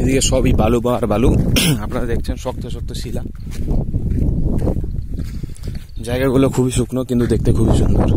এদিকে সবই বালু আর বালু। আপনারা দেখছেন শক্ত শক্ত শিলা। জায়গাগুলো খুবই শুকনো, কিন্তু দেখতে খুবই সুন্দর।